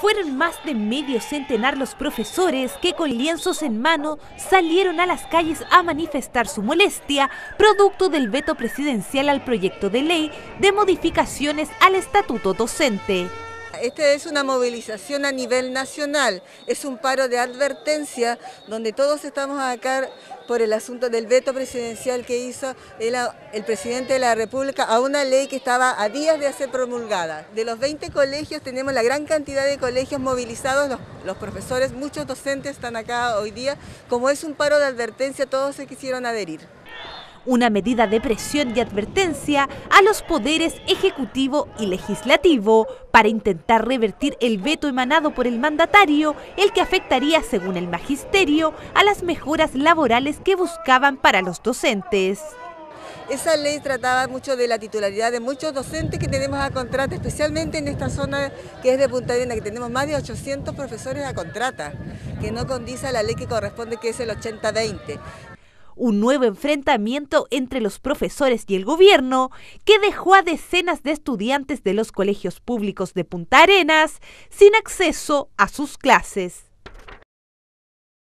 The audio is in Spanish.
Fueron más de medio centenar los profesores que con lienzos en mano salieron a las calles a manifestar su molestia, producto del veto presidencial al proyecto de ley de modificaciones al estatuto docente. Esta es una movilización a nivel nacional, es un paro de advertencia donde todos estamos acá por el asunto del veto presidencial que hizo el, presidente de la República a una ley que estaba a días de ser promulgada. De los 20 colegios tenemos la gran cantidad de colegios movilizados, los, los profesores, muchos docentes están acá hoy día. Como es un paro de advertencia, todos se quisieron adherir una medida de presión y advertencia a los poderes ejecutivo y legislativo para intentar revertir el veto emanado por el mandatario, el que afectaría, según el magisterio, a las mejoras laborales que buscaban para los docentes. Esa ley trataba mucho de la titularidad de muchos docentes que tenemos a contrata, especialmente en esta zona que es de Punta Arenas, que tenemos más de 800 profesores a contrata, que no condice a la ley que corresponde, que es el 80-20 un nuevo enfrentamiento entre los profesores y el gobierno que dejó a decenas de estudiantes de los colegios públicos de Punta Arenas sin acceso a sus clases.